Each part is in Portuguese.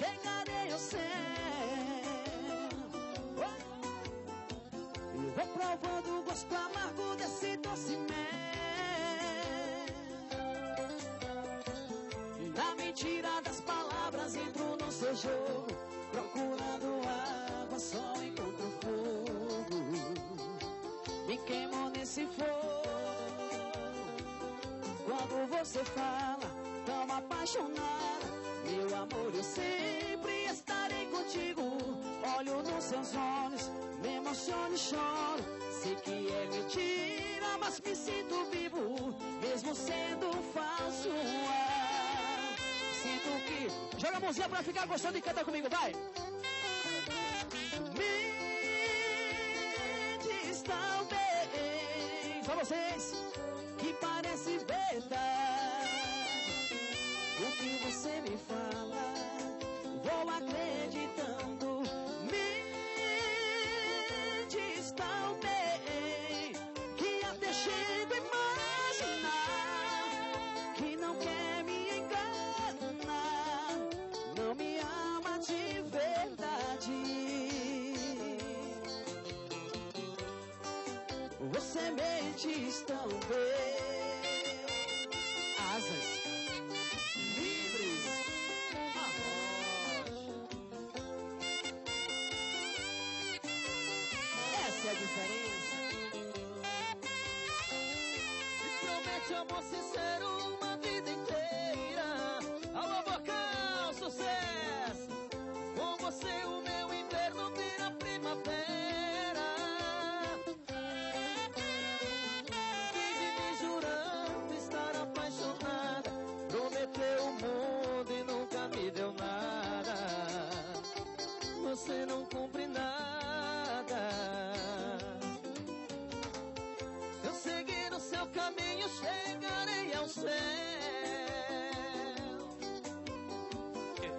chegarei ao céu. Eu vou provando o gosto amargo desse doce mel. Na mentira das palavras entro no seu jogo, procurando água, só encontro fogo. Me queimo nesse fogo. Quando você fala, tão apaixonada, seus olhos, me emociono e choro. Sei que é mentira, mas me sinto vivo, mesmo sendo falso. Sinto que. Joga a mãozinha pra ficar gostando e canta comigo, vai! Me diz talvez, pra vocês, que parece verdade. Você me diz talvez asas seu caminho, chegarei ao céu.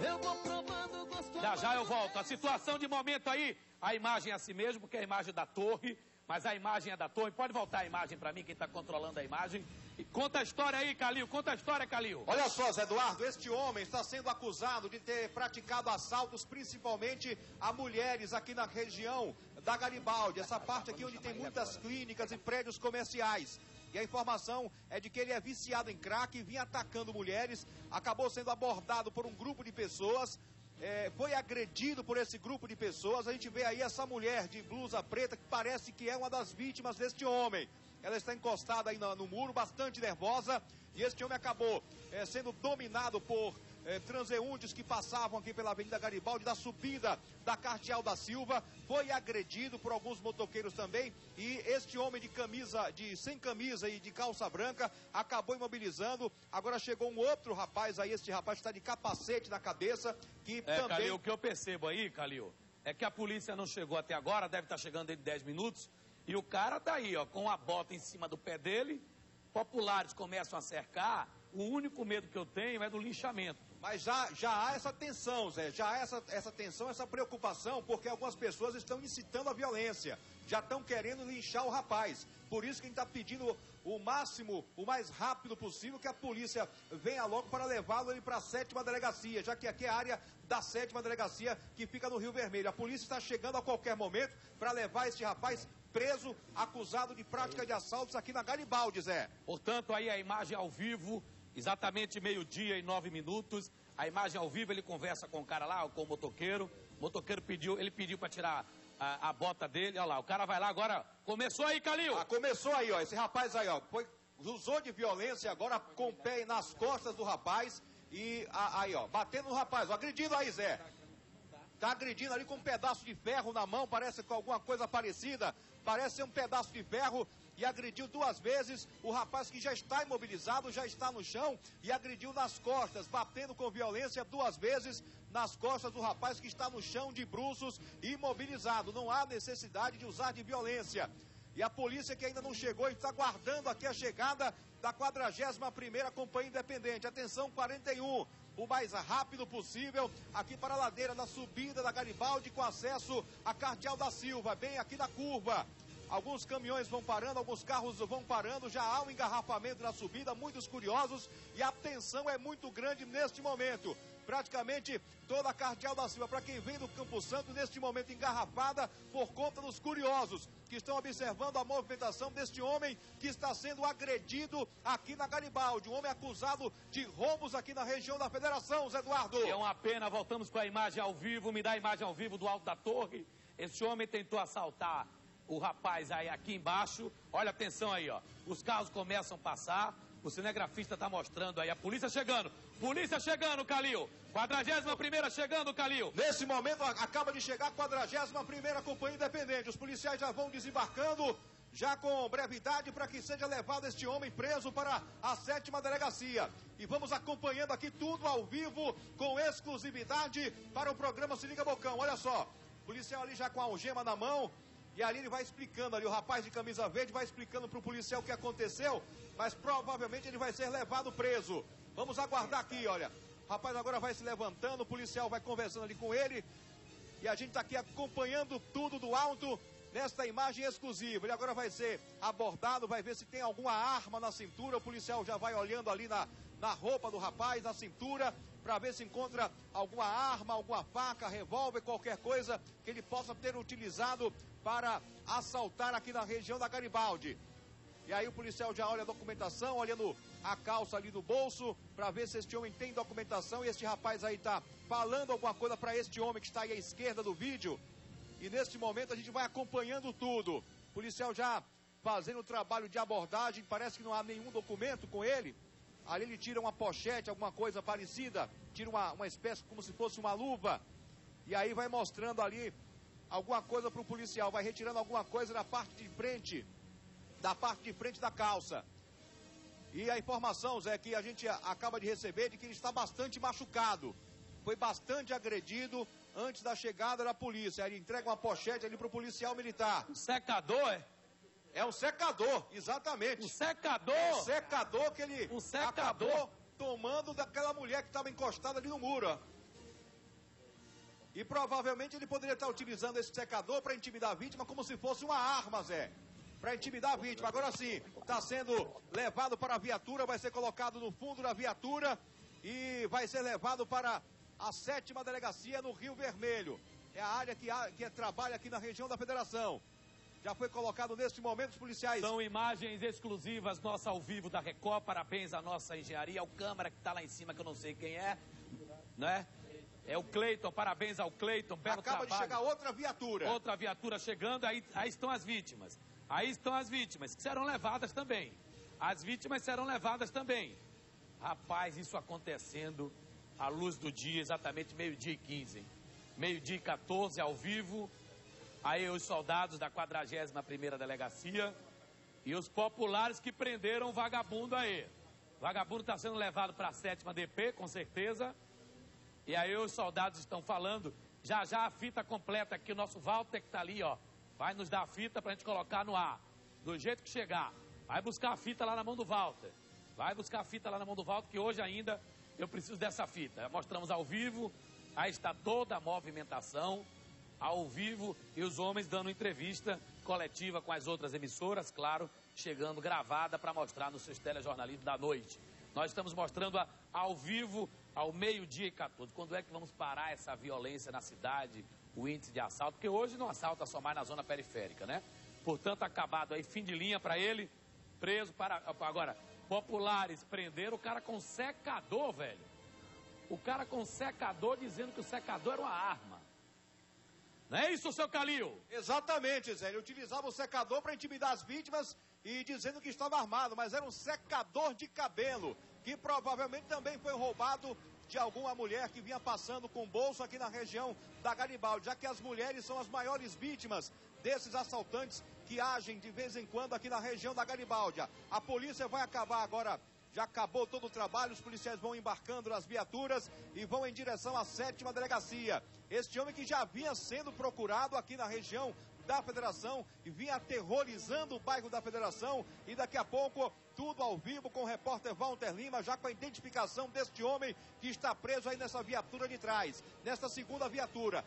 Eu vou provando gosto. Já já eu volto. A situação de momento aí, a imagem é assim mesmo, porque é a imagem da torre, mas a imagem é da torre. Pode voltar a imagem para mim, quem está controlando a imagem. E conta a história aí, Calil. Conta a história, Calil. Olha só, Zé Eduardo, este homem está sendo acusado de ter praticado assaltos principalmente a mulheres aqui na região da Garibaldi, essa parte aqui onde tem muitas clínicas e prédios comerciais. E a informação é de que ele é viciado em crack e vinha atacando mulheres, acabou sendo abordado por um grupo de pessoas, é, foi agredido por esse grupo de pessoas. A gente vê aí essa mulher de blusa preta que parece que é uma das vítimas deste homem. Ela está encostada aí no, no muro, bastante nervosa, e este homem acabou é, sendo dominado por transeuntes que passavam aqui pela Avenida Garibaldi, da subida da Cardeal da Silva, foi agredido por alguns motoqueiros também, e este homem de camisa, de sem camisa e de calça branca, acabou imobilizando. Agora chegou um outro rapaz aí, este rapaz está de capacete na cabeça, que É, também Calil, o que eu percebo aí, Calil, é que a polícia não chegou até agora, deve estar chegando dentro de 10 minutos, e o cara tá aí, ó, com a bota em cima do pé dele, populares começam a cercar, o único medo que eu tenho é do linchamento. Mas já, já há essa tensão, Zé, já há essa, essa tensão, essa preocupação, porque algumas pessoas estão incitando a violência, já estão querendo linchar o rapaz. Por isso que a gente está pedindo o máximo, o mais rápido possível, que a polícia venha logo para levá-lo ele para a sétima delegacia, já que aqui é a área da sétima delegacia que fica no Rio Vermelho. A polícia está chegando a qualquer momento para levar este rapaz preso, acusado de prática de assaltos aqui na Garibaldi, Zé. Portanto, aí a imagem ao vivo, exatamente meio-dia e nove minutos. A imagem ao vivo, ele conversa com o cara lá, com o motoqueiro. O motoqueiro pediu, ele pediu para tirar a, a bota dele. Olha lá, o cara vai lá agora. Começou aí, Calil! Ah, começou aí, ó. Esse rapaz aí, ó. Foi, usou de violência agora com o pé nas costas do rapaz. E a- aí, ó, batendo no rapaz, ó, agredindo aí, Zé. Tá agredindo ali com um pedaço de ferro na mão, parece com alguma coisa parecida. Parece ser um pedaço de ferro. E agrediu duas vezes o rapaz que já está imobilizado, já está no chão. E agrediu nas costas, batendo com violência duas vezes nas costas do rapaz que está no chão de bruços, imobilizado. Não há necessidade de usar de violência. E a polícia que ainda não chegou está aguardando aqui a chegada da 41ª Companhia Independente. Atenção, 41, o mais rápido possível, aqui para a ladeira da subida da Garibaldi com acesso a Cardeal da Silva, bem aqui na curva. Alguns caminhões vão parando, alguns carros vão parando, já há um engarrafamento na subida, muitos curiosos e a tensão é muito grande neste momento. praticamente toda a Cardeal da Silva. Para quem vem do Campo Santo, neste momento engarrafada por conta dos curiosos que estão observando a movimentação deste homem que está sendo agredido aqui na Garibaldi. Um homem acusado de roubos aqui na região da Federação, Zé Eduardo. É uma pena, voltamos com a imagem ao vivo, me dá a imagem ao vivo do alto da torre. Esse homem tentou assaltar o rapaz aí aqui embaixo. Olha atenção aí, ó. Os carros começam a passar. O cinegrafista está mostrando aí a polícia chegando. Polícia chegando, Calil. 41 chegando, Calil. Nesse momento acaba de chegar a 41 Companhia Independente. Os policiais já vão desembarcando, já com brevidade, para que seja levado este homem preso para a sétima delegacia. E vamos acompanhando aqui tudo ao vivo, com exclusividade para o programa Se Liga Bocão. Olha só, policial ali já com a algema na mão. E ali ele vai explicando ali, o rapaz de camisa verde vai explicando para o policial o que aconteceu, mas provavelmente ele vai ser levado preso. Vamos aguardar aqui, olha. O rapaz agora vai se levantando, o policial vai conversando ali com ele. E a gente está aqui acompanhando tudo do alto nesta imagem exclusiva. Ele agora vai ser abordado, vai ver se tem alguma arma na cintura. O policial já vai olhando ali na, na roupa do rapaz, na cintura, para ver se encontra alguma arma, alguma faca, revólver, qualquer coisa que ele possa ter utilizado para assaltar aqui na região da Garibaldi. E aí o policial já olha a documentação, olhando a calça ali no bolso, para ver se este homem tem documentação. E este rapaz aí está falando alguma coisa para este homem que está aí à esquerda do vídeo. E neste momento a gente vai acompanhando tudo. O policial já fazendo o trabalho de abordagem, parece que não há nenhum documento com ele. Ali ele tira uma pochete, alguma coisa parecida, tira uma, uma espécie como se fosse uma luva. E aí vai mostrando ali alguma coisa para o policial, vai retirando alguma coisa da parte de frente, da parte de frente da calça. E a informação, Zé, que a gente acaba de receber de que ele está bastante machucado. Foi bastante agredido antes da chegada da polícia. Ele entrega uma pochete ali para o policial militar. Um secador, é? É um secador, exatamente. Um secador? Um secador que ele um secador. acabou tomando daquela mulher que estava encostada ali no muro. E provavelmente ele poderia estar utilizando esse secador para intimidar a vítima como se fosse uma arma, Zé. Para intimidar a vítima. Agora sim, está sendo levado para a viatura, vai ser colocado no fundo da viatura e vai ser levado para a sétima delegacia no Rio Vermelho. É a área que, que trabalha aqui na região da federação. Já foi colocado neste momento os policiais. São imagens exclusivas nossa ao vivo da Record. Parabéns à nossa engenharia, ao câmara que está lá em cima, que eu não sei quem é. Né? É o Cleiton, parabéns ao Cleiton, belo Acaba trabalho. de chegar outra viatura. Outra viatura chegando, aí, aí estão as vítimas. Aí estão as vítimas, que serão levadas também. As vítimas serão levadas também. Rapaz, isso acontecendo à luz do dia, exatamente meio-dia e 15. Meio-dia e 14, ao vivo. Aí os soldados da 41ª Delegacia e os populares que prenderam o vagabundo aí. O vagabundo está sendo levado para a sétima DP, com certeza. E aí os soldados estão falando, já já a fita completa aqui, o nosso Walter que está ali, ó, vai nos dar a fita para a gente colocar no ar, do jeito que chegar. Vai buscar a fita lá na mão do Walter. Vai buscar a fita lá na mão do Walter, que hoje ainda eu preciso dessa fita. Mostramos ao vivo, aí está toda a movimentação, ao vivo, e os homens dando entrevista coletiva com as outras emissoras, claro, chegando gravada para mostrar nos seus telejornalismos da noite. Nós estamos mostrando a, ao vivo ao meio-dia e 14. Quando é que vamos parar essa violência na cidade, o índice de assalto? Porque hoje não assalta só mais na zona periférica, né? Portanto, acabado aí, fim de linha para ele, preso para. Agora, populares prenderam o cara com secador, velho. O cara com secador dizendo que o secador era uma arma. Não é isso, seu Calil? Exatamente, Zé. Ele utilizava o secador para intimidar as vítimas e dizendo que estava armado, mas era um secador de cabelo que provavelmente também foi roubado de alguma mulher que vinha passando com bolso aqui na região da Garibaldi, já que as mulheres são as maiores vítimas desses assaltantes que agem de vez em quando aqui na região da Garibaldi. A polícia vai acabar agora já acabou todo o trabalho, os policiais vão embarcando nas viaturas e vão em direção à sétima delegacia. Este homem que já vinha sendo procurado aqui na região da Federação e vinha aterrorizando o bairro da Federação. E daqui a pouco, tudo ao vivo com o repórter Walter Lima, já com a identificação deste homem que está preso aí nessa viatura de trás, nesta segunda viatura.